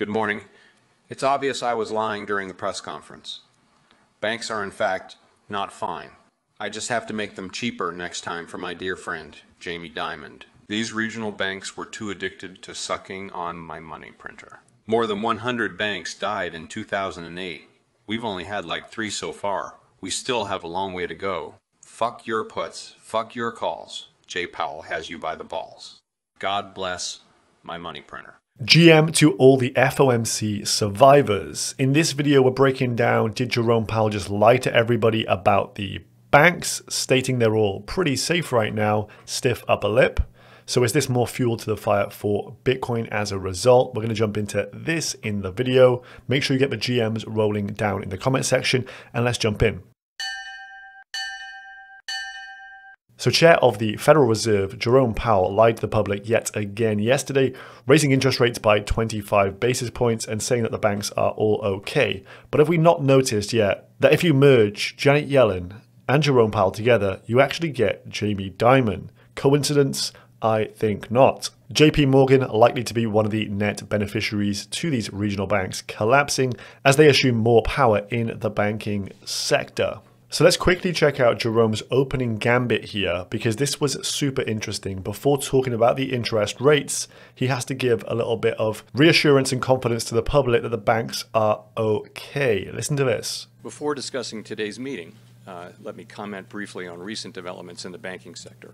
Good morning. It's obvious I was lying during the press conference. Banks are in fact not fine. I just have to make them cheaper next time for my dear friend, Jamie Dimon. These regional banks were too addicted to sucking on my money printer. More than 100 banks died in 2008. We've only had like three so far. We still have a long way to go. Fuck your puts. Fuck your calls. Jay Powell has you by the balls. God bless my money printer. GM to all the FOMC survivors. In this video, we're breaking down did Jerome Powell just lie to everybody about the banks, stating they're all pretty safe right now, stiff upper lip? So is this more fuel to the fire for Bitcoin as a result? We're going to jump into this in the video. Make sure you get the GMs rolling down in the comment section and let's jump in. So, Chair of the Federal Reserve, Jerome Powell, lied to the public yet again yesterday, raising interest rates by 25 basis points and saying that the banks are all okay. But have we not noticed yet that if you merge Janet Yellen and Jerome Powell together, you actually get Jamie Dimon? Coincidence? I think not. JP Morgan likely to be one of the net beneficiaries to these regional banks collapsing as they assume more power in the banking sector. So let's quickly check out Jerome's opening gambit here because this was super interesting. Before talking about the interest rates, he has to give a little bit of reassurance and confidence to the public that the banks are okay. Listen to this. Before discussing today's meeting, uh, let me comment briefly on recent developments in the banking sector.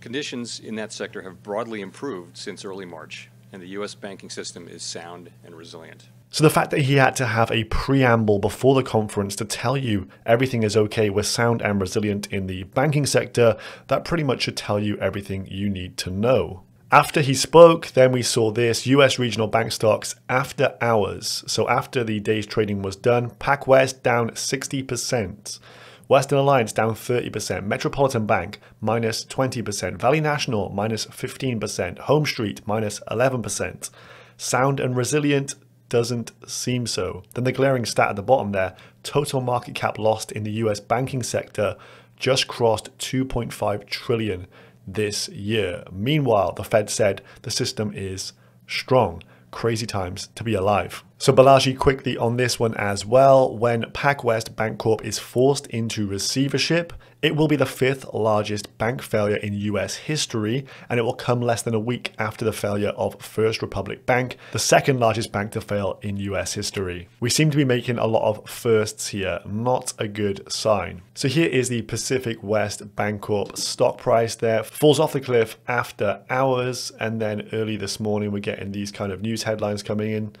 Conditions in that sector have broadly improved since early March, and the U.S. banking system is sound and resilient. So the fact that he had to have a preamble before the conference to tell you everything is okay, we're sound and resilient in the banking sector, that pretty much should tell you everything you need to know. After he spoke, then we saw this US regional bank stocks after hours. So after the day's trading was done, PacWest down 60%. Western Alliance down 30%, Metropolitan Bank minus 20%, Valley National minus 15%, HomeStreet minus 11%. Sound and resilient doesn't seem so. Then the glaring stat at the bottom there, total market cap lost in the US banking sector just crossed 2.5 trillion this year. Meanwhile, the Fed said the system is strong. Crazy times to be alive. So Balaji quickly on this one as well. When PacWest Bancorp is forced into receivership, it will be the fifth largest bank failure in US history, and it will come less than a week after the failure of First Republic Bank, the second largest bank to fail in US history. We seem to be making a lot of firsts here, not a good sign. So here is the Pacific West Bancorp stock price there, falls off the cliff after hours, and then early this morning we're getting these kind of news headlines coming in.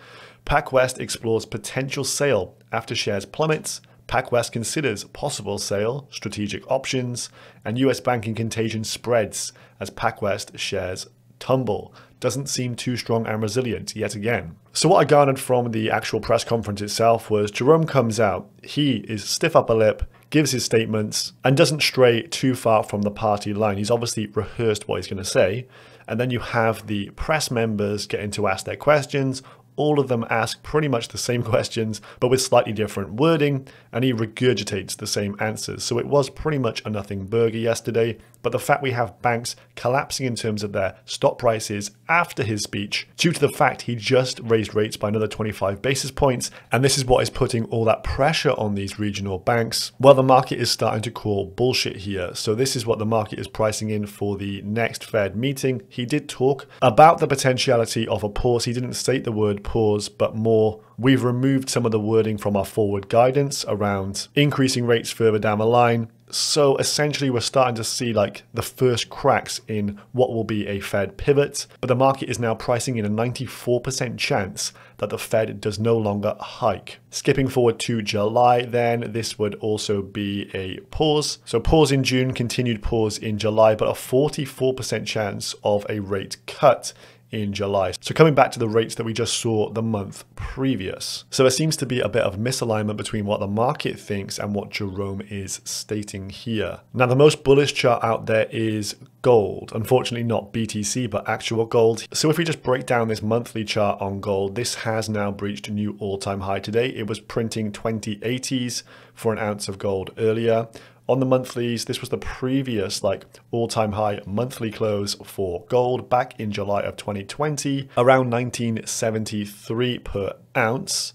PacWest explores potential sale after shares plummets PacWest considers possible sale, strategic options, and US banking contagion spreads as PacWest shares tumble. Doesn't seem too strong and resilient yet again. So what I garnered from the actual press conference itself was Jerome comes out, he is stiff upper lip, gives his statements, and doesn't stray too far from the party line. He's obviously rehearsed what he's going to say. And then you have the press members getting to ask their questions all of them ask pretty much the same questions, but with slightly different wording, and he regurgitates the same answers. So it was pretty much a nothing burger yesterday, but the fact we have banks collapsing in terms of their stock prices after his speech, due to the fact he just raised rates by another 25 basis points, and this is what is putting all that pressure on these regional banks, well, the market is starting to call bullshit here. So this is what the market is pricing in for the next Fed meeting. He did talk about the potentiality of a pause. He didn't state the word pause, but more we've removed some of the wording from our forward guidance around increasing rates further down the line. So essentially, we're starting to see like the first cracks in what will be a Fed pivot, but the market is now pricing in a 94% chance that the Fed does no longer hike. Skipping forward to July, then this would also be a pause. So pause in June, continued pause in July, but a 44% chance of a rate cut in July. So coming back to the rates that we just saw the month previous. So there seems to be a bit of misalignment between what the market thinks and what Jerome is stating here. Now the most bullish chart out there is gold. Unfortunately not BTC but actual gold. So if we just break down this monthly chart on gold, this has now breached a new all-time high today. It was printing 2080s for an ounce of gold earlier. On the monthlies, this was the previous like all-time high monthly close for gold back in July of 2020, around 1973 per ounce.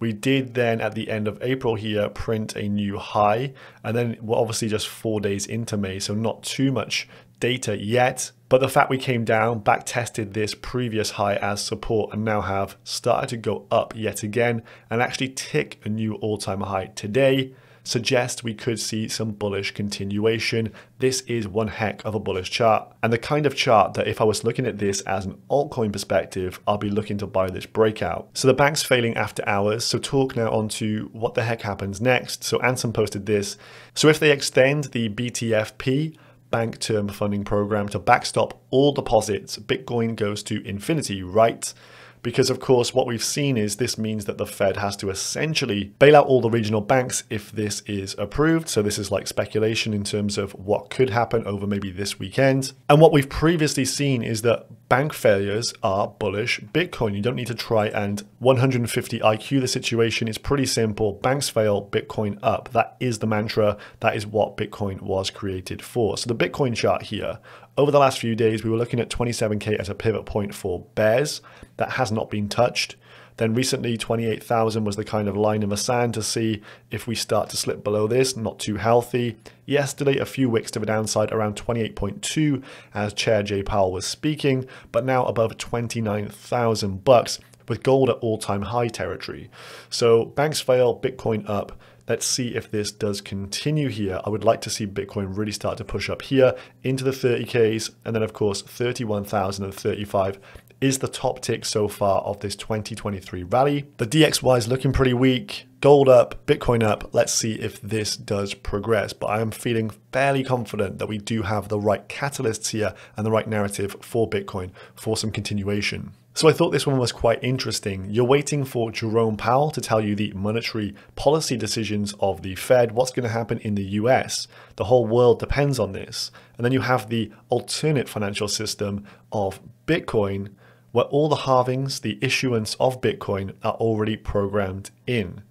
We did then at the end of April here print a new high, and then we're obviously just four days into May, so not too much data yet. But the fact we came down, back tested this previous high as support, and now have started to go up yet again and actually tick a new all time high today suggest we could see some bullish continuation. This is one heck of a bullish chart and the kind of chart that if I was looking at this as an altcoin perspective, I'll be looking to buy this breakout. So the bank's failing after hours. So talk now on to what the heck happens next. So Anson posted this. So if they extend the BTFP, bank term funding program to backstop all deposits, Bitcoin goes to infinity, right? Because of course what we've seen is this means that the Fed has to essentially bail out all the regional banks if this is approved. So this is like speculation in terms of what could happen over maybe this weekend. And what we've previously seen is that bank failures are bullish Bitcoin. You don't need to try and 150 IQ the situation. It's pretty simple. Banks fail, Bitcoin up. That is the mantra. That is what Bitcoin was created for. So the Bitcoin chart here over the last few days, we were looking at 27K as a pivot point for bears. That has not been touched. Then recently, 28,000 was the kind of line in the sand to see if we start to slip below this, not too healthy. Yesterday, a few wicks to the downside around 28.2 as Chair Jay Powell was speaking, but now above 29,000 bucks with gold at all-time high territory. So banks fail, Bitcoin up, Let's see if this does continue here. I would like to see Bitcoin really start to push up here into the 30Ks. And then of course, 31,035 is the top tick so far of this 2023 rally. The DXY is looking pretty weak. Gold up, Bitcoin up. Let's see if this does progress. But I am feeling fairly confident that we do have the right catalysts here and the right narrative for Bitcoin for some continuation. So I thought this one was quite interesting. You're waiting for Jerome Powell to tell you the monetary policy decisions of the Fed, what's going to happen in the US. The whole world depends on this. And then you have the alternate financial system of Bitcoin, where all the halvings, the issuance of Bitcoin are already programmed in.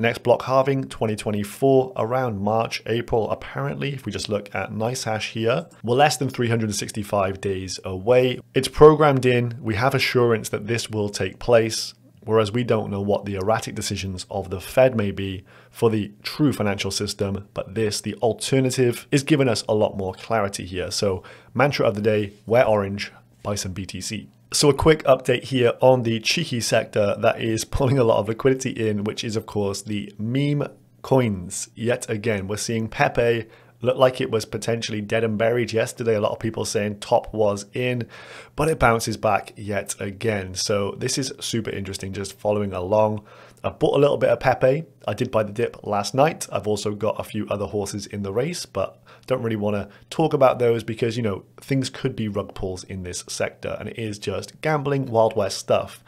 Next block halving 2024 around March, April. Apparently, if we just look at NiceHash here, we're less than 365 days away. It's programmed in. We have assurance that this will take place. Whereas we don't know what the erratic decisions of the Fed may be for the true financial system, but this, the alternative, is giving us a lot more clarity here. So, mantra of the day wear orange, buy some BTC. So a quick update here on the cheeky sector that is pulling a lot of liquidity in, which is of course the meme coins. Yet again, we're seeing Pepe look like it was potentially dead and buried yesterday. A lot of people saying top was in, but it bounces back yet again. So this is super interesting, just following along. I bought a little bit of Pepe. I did buy the dip last night. I've also got a few other horses in the race, but don't really want to talk about those because, you know, things could be rug pulls in this sector and it is just gambling Wild West stuff.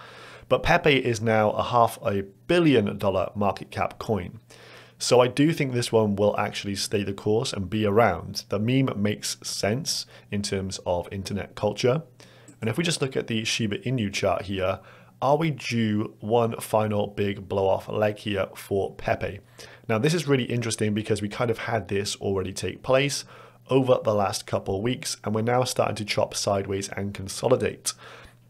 But Pepe is now a half a billion dollar market cap coin. So I do think this one will actually stay the course and be around. The meme makes sense in terms of internet culture. And if we just look at the Shiba Inu chart here, are we due one final big blow off leg here for Pepe? Now, this is really interesting because we kind of had this already take place over the last couple of weeks, and we're now starting to chop sideways and consolidate.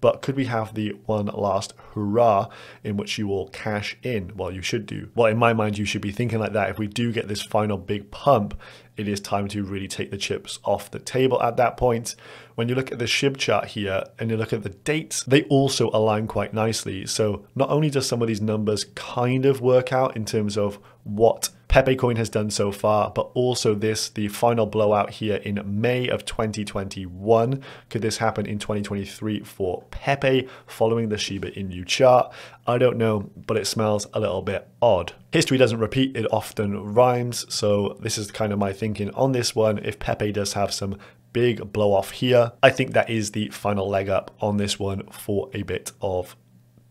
But could we have the one last hurrah in which you will cash in? Well, you should do. Well, in my mind, you should be thinking like that. If we do get this final big pump, it is time to really take the chips off the table at that point. When you look at the SHIB chart here and you look at the dates, they also align quite nicely. So not only does some of these numbers kind of work out in terms of what Pepe Coin has done so far, but also this, the final blowout here in May of 2021. Could this happen in 2023 for Pepe following the Shiba Inu chart? I don't know, but it smells a little bit odd. History doesn't repeat, it often rhymes. So this is kind of my thinking on this one. If Pepe does have some big blow off here, I think that is the final leg up on this one for a bit of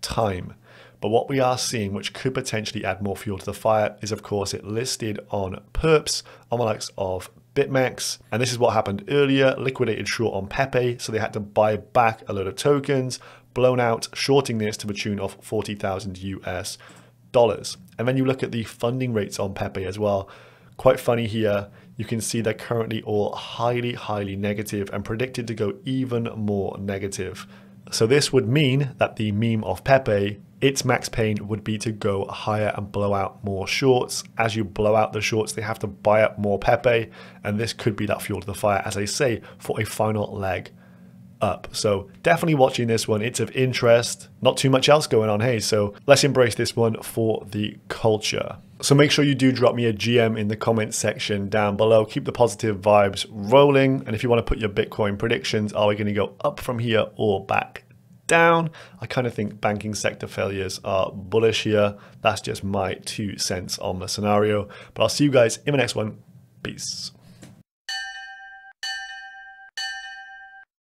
time. But what we are seeing, which could potentially add more fuel to the fire, is of course it listed on perps on the likes of BitMEX. And this is what happened earlier, liquidated short on Pepe, so they had to buy back a load of tokens, blown out, shorting this to the tune of 40,000 US dollars. And then you look at the funding rates on Pepe as well. Quite funny here. you can see they're currently all highly, highly negative and predicted to go even more negative. So this would mean that the meme of Pepe, its max pain would be to go higher and blow out more shorts. As you blow out the shorts, they have to buy up more Pepe, and this could be that fuel to the fire, as I say, for a final leg up. So definitely watching this one. It's of interest. Not too much else going on, hey. So let's embrace this one for the culture. So make sure you do drop me a GM in the comment section down below. Keep the positive vibes rolling. And if you want to put your Bitcoin predictions, are we going to go up from here or back down? I kind of think banking sector failures are bullish here. That's just my two cents on the scenario. But I'll see you guys in the next one. Peace.